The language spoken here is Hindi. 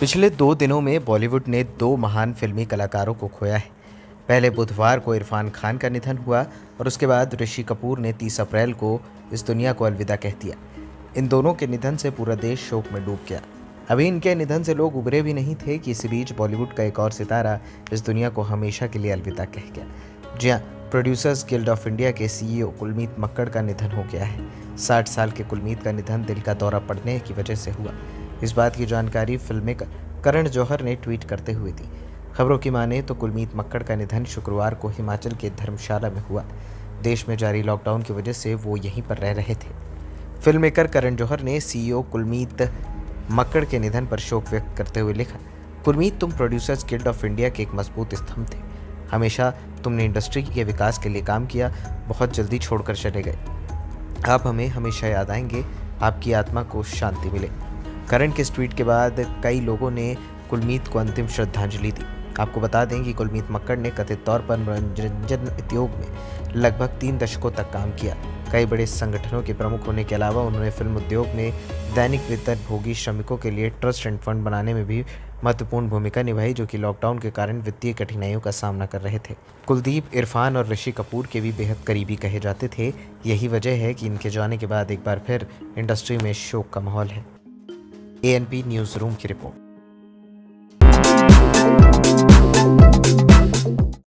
पिछले दो दिनों में बॉलीवुड ने दो महान फिल्मी कलाकारों को खोया है। पहले बुधवार को इरफान खान का निधन हुआ और उसके बाद ऋषि कपूर ने 30 अप्रैल को इस दुनिया को अलविदा कह दिया। इन दोनों के निधन से पूरा देश शोक में डूब गया। अभी इनके निधन से लोग उभरे भी नहीं थे कि इस बीच बॉलीवुड का एक और सितारा इस दुनिया को हमेशा के लिए अलविदा कह गया। जी हाँ प्रोड्यूसर्स गिल्ड ऑफ़ इंडिया के सीईओ कुलमीत मक्कड़ का निधन हो गया है। साठ साल के कुलमीत का निधन दिल का दौरा पड़ने की वजह से हुआ। इस बात की जानकारी फ़िल्म करण जौहर ने ट्वीट करते हुए दी। खबरों की माने तो कुलमीत मक्कड़ का निधन शुक्रवार को हिमाचल के धर्मशाला में हुआ। देश में जारी लॉकडाउन की वजह से वो यहीं पर रह रहे थे। फ़िल्म मेकर करण जौहर ने सीईओ कुलमीत मक्कड़ के निधन पर शोक व्यक्त करते हुए लिखा, कुलमीत, तुम प्रोड्यूसर्स गिल्ड ऑफ़ इंडिया के एक मज़बूत स्तंभ थे। हमेशा तुमने इंडस्ट्री के विकास के लिए काम किया, बहुत जल्दी छोड़कर चले गए। आप हमें हमेशा याद आएँगे, आपकी आत्मा को शांति मिले। करण के ट्वीट के बाद कई लोगों ने कुलमीत को अंतिम श्रद्धांजलि दी। आपको बता दें कि कुलमीत मक्कड़ ने कथित तौर पर मनोरंजन उद्योग में लगभग तीन दशकों तक काम किया। कई बड़े संगठनों के प्रमुख होने के अलावा उन्होंने फ़िल्म उद्योग में दैनिक वेतन भोगी श्रमिकों के लिए ट्रस्ट एंड फंड बनाने में भी महत्वपूर्ण भूमिका निभाई, जो कि लॉकडाउन के कारण वित्तीय कठिनाइयों का सामना कर रहे थे। कुलदीप, इरफान और ऋषि कपूर के भी बेहद करीबी कहे जाते थे। यही वजह है कि इनके जाने के बाद एक बार फिर इंडस्ट्री में शोक का माहौल है। एएनपी न्यूज़ रूम की रिपोर्ट।